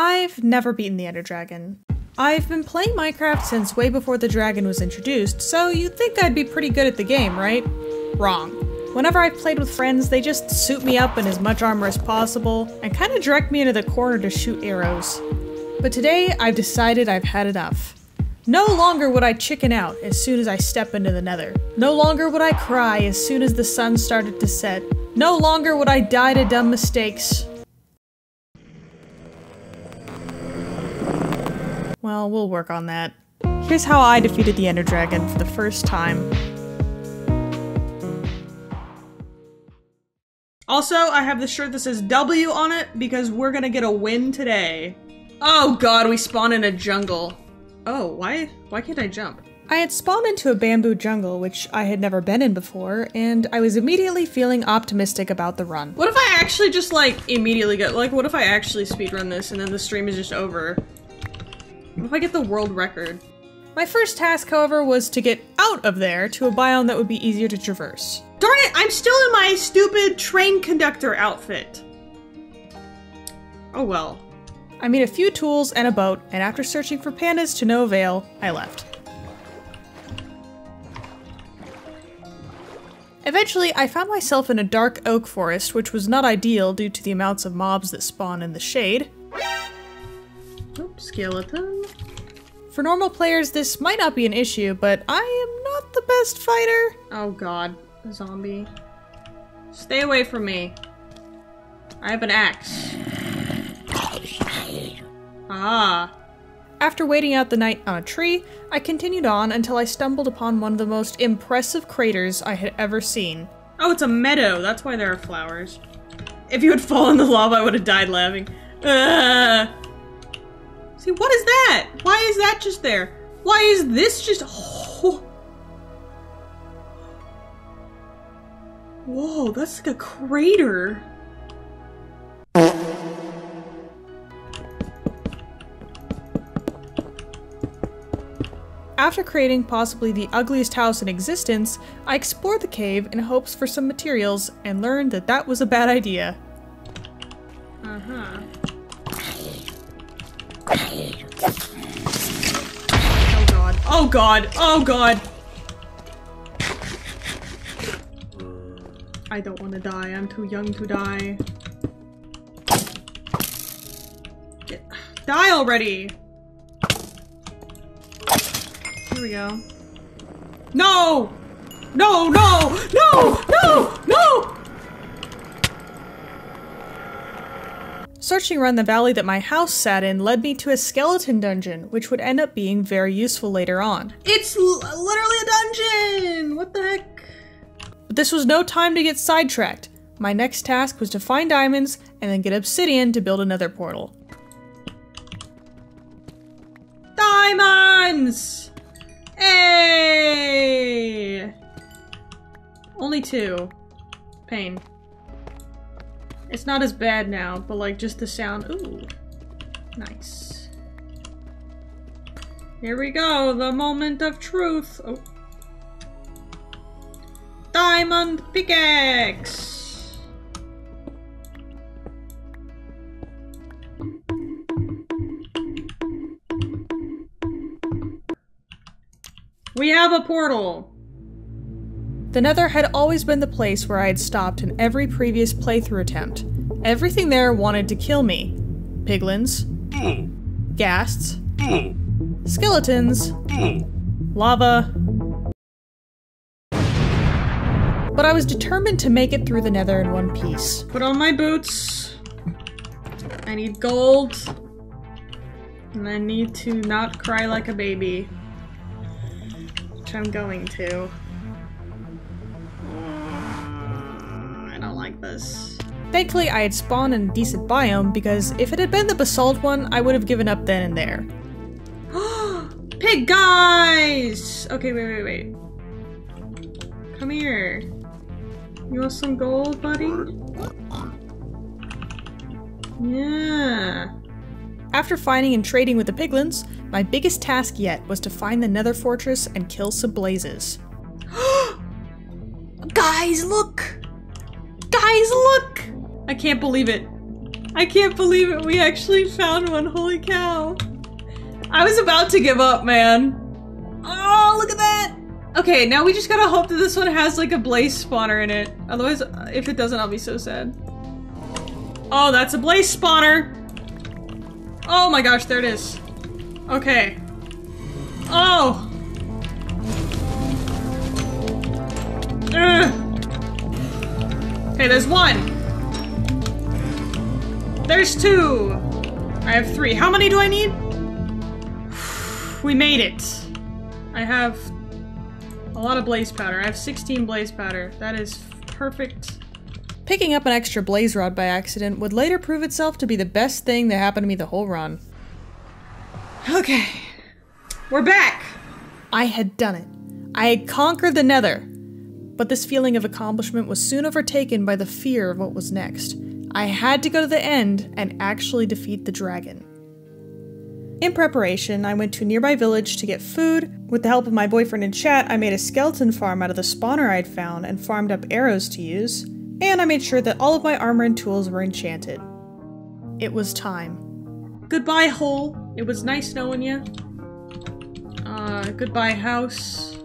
I've never beaten the Ender Dragon. I've been playing Minecraft since way before the dragon was introduced, so you'd think I'd be pretty good at the game, right? Wrong. Whenever I've played with friends, they just suit me up in as much armor as possible and kind of direct me into the corner to shoot arrows. But today, I've decided I've had enough. No longer would I chicken out as soon as I step into the nether. No longer would I cry as soon as the sun started to set. No longer would I die to dumb mistakes. Well, we'll work on that. Here's how I defeated the Ender Dragon for the first time. Also, I have this shirt that says W on it because we're gonna get a win today. Oh god, we spawn in a jungle. Oh, why why can't I jump? I had spawned into a bamboo jungle, which I had never been in before, and I was immediately feeling optimistic about the run. What if I actually just like immediately get like what if I actually speedrun this and then the stream is just over? What if I get the world record? My first task, however, was to get out of there to a biome that would be easier to traverse. Darn it, I'm still in my stupid train conductor outfit. Oh well. I made a few tools and a boat, and after searching for pandas to no avail, I left. Eventually, I found myself in a dark oak forest, which was not ideal due to the amounts of mobs that spawn in the shade. Skeleton. For normal players, this might not be an issue, but I am not the best fighter. Oh god, a zombie. Stay away from me. I have an axe. Ah. After waiting out the night on a tree, I continued on until I stumbled upon one of the most impressive craters I had ever seen. Oh, it's a meadow. That's why there are flowers. If you had fallen in the lava, I would have died laughing. See, what is that? Why is that just there? Why is this just... Oh. Whoa, that's like a crater. After creating possibly the ugliest house in existence, I explored the cave in hopes for some materials and learned that that was a bad idea. Uh-huh. Oh god. Oh god. Oh god. I don't want to die. I'm too young to die. Get die already! Here we go. No! No, no! No! No! No! Searching around the valley that my house sat in led me to a skeleton dungeon, which would end up being very useful later on. It's literally a dungeon! What the heck? But this was no time to get sidetracked. My next task was to find diamonds and then get obsidian to build another portal. Diamonds! Hey! Only two. Pain. It's not as bad now, but like just the sound. Ooh. Nice. Here we go, the moment of truth. Oh. Diamond pickaxe! We have a portal! The Nether had always been the place where I had stopped in every previous playthrough attempt. Everything there wanted to kill me. Piglins, ghasts, skeletons, lava. But I was determined to make it through the Nether in one piece. Put on my boots. I need gold. And I need to not cry like a baby. Which I'm going to. I don't like this. Thankfully, I had spawned in a decent biome because if it had been the basalt one, I would have given up then and there. Pig guys! Okay, wait, wait, wait. Come here. You want some gold, buddy? Yeah. After finding and trading with the piglins, my biggest task yet was to find the nether fortress and kill some blazes. Guys, look! Guys, look! I can't believe it. I can't believe it. We actually found one. Holy cow. I was about to give up, man. Oh, look at that. Okay, now we just gotta hope that this one has like a blaze spawner in it. Otherwise, if it doesn't, I'll be so sad. Oh, that's a blaze spawner. Oh my gosh, there it is. Okay. Oh. Ugh. Okay, there's one. There's two. I have three. How many do I need? we made it. I have a lot of blaze powder. I have 16 blaze powder. That is perfect. Picking up an extra blaze rod by accident would later prove itself to be the best thing that happened to me the whole run. Okay. We're back! I had done it. I had conquered the nether. But this feeling of accomplishment was soon overtaken by the fear of what was next. I had to go to the end and actually defeat the dragon. In preparation, I went to a nearby village to get food. With the help of my boyfriend and chat, I made a skeleton farm out of the spawner I'd found and farmed up arrows to use. And I made sure that all of my armor and tools were enchanted. It was time. Goodbye, hole. It was nice knowing you. Uh, goodbye, house.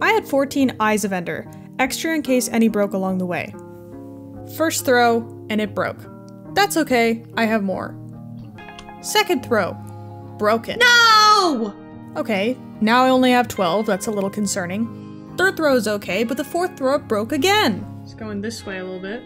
I had 14 Eyes of Ender, extra in case any broke along the way. First throw, and it broke. That's okay, I have more. Second throw, broken. No! Okay, now I only have 12, that's a little concerning. Third throw is okay, but the fourth throw broke again. It's going this way a little bit.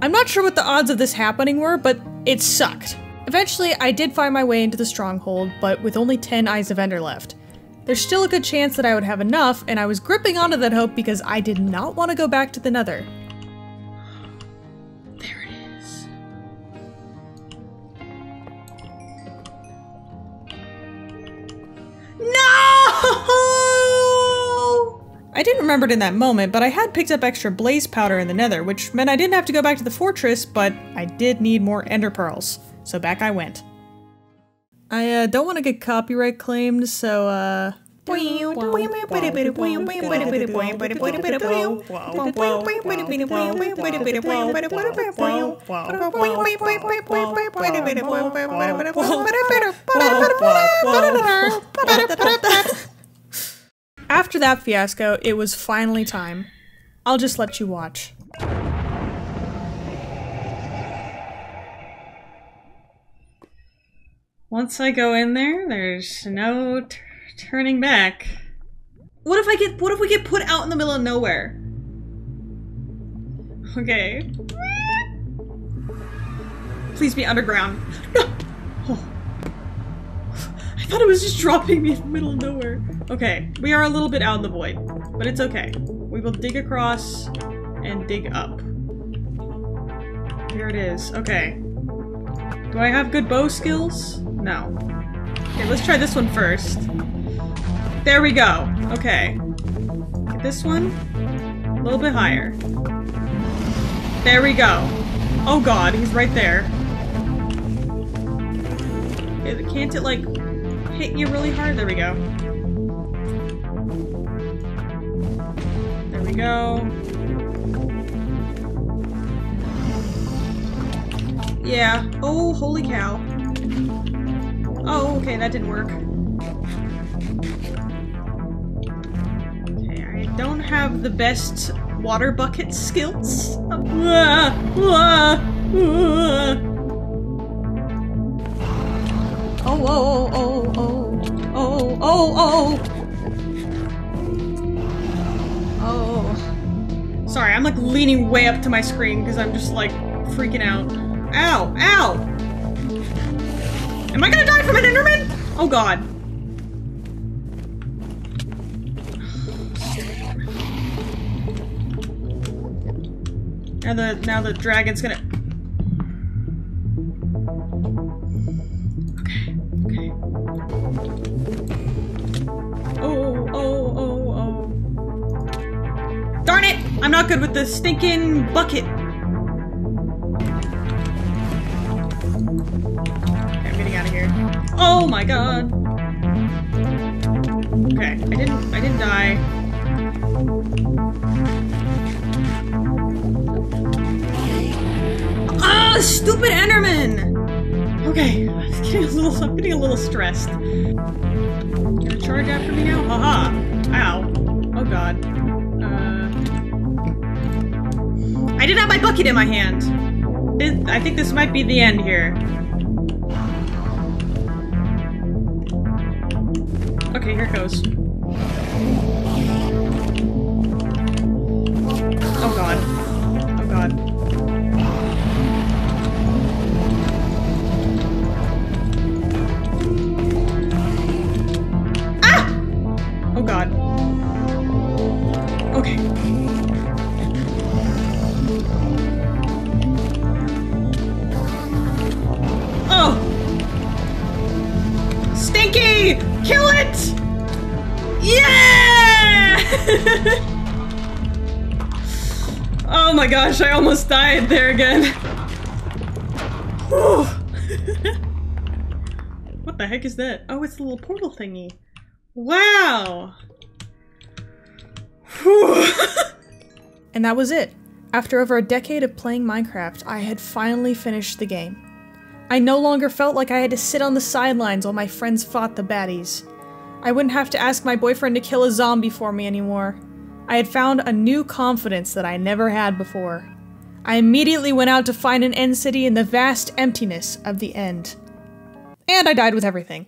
I'm not sure what the odds of this happening were, but it sucked. Eventually, I did find my way into the stronghold, but with only 10 Eyes of Ender left. There's still a good chance that I would have enough, and I was gripping onto that hope because I did not want to go back to the nether. There it is. No! I didn't remember it in that moment, but I had picked up extra blaze powder in the nether, which meant I didn't have to go back to the fortress, but I did need more ender pearls. So back I went. I uh, don't want to get copyright claimed, so uh. After that fiasco, it was finally time. I'll just let you watch. Once I go in there, there's no turning back. What if I get- what if we get put out in the middle of nowhere? Okay. Please be underground. No! Oh. I thought it was just dropping me in the middle of nowhere. Okay, we are a little bit out in the void, but it's okay. We will dig across and dig up. Here it is. Okay. Do I have good bow skills? No. Okay, let's try this one first. There we go. Okay. This one. A little bit higher. There we go. Oh god, he's right there. Can't it, like, hit you really hard? There we go. There we go. Yeah. Oh, holy cow. Oh, okay, that didn't work. Okay, I don't have the best water bucket skills. Ah. Oh, oh, oh, oh, oh, oh, oh, oh. Sorry, I'm like leaning way up to my screen because I'm just like freaking out. Ow, ow! Am I gonna die from an Enderman? Oh god. Now the now the dragon's gonna Okay, okay. Oh, oh, oh, oh. Darn it! I'm not good with the stinking bucket. Oh my god. Okay, I didn't I didn't die. Ah, stupid Enderman! Okay, I'm getting a little, I'm getting a little stressed. Gonna charge after me now? Haha! Ow. Oh god. Uh... I didn't have my bucket in my hand! I think this might be the end here. Okay, here goes. Stinky! Kill it! Yeah! oh my gosh, I almost died there again. What the heck is that? Oh, it's the little portal thingy. Wow! And that was it. After over a decade of playing Minecraft, I had finally finished the game. I no longer felt like I had to sit on the sidelines while my friends fought the baddies. I wouldn't have to ask my boyfriend to kill a zombie for me anymore. I had found a new confidence that I never had before. I immediately went out to find an end city in the vast emptiness of the end. And I died with everything.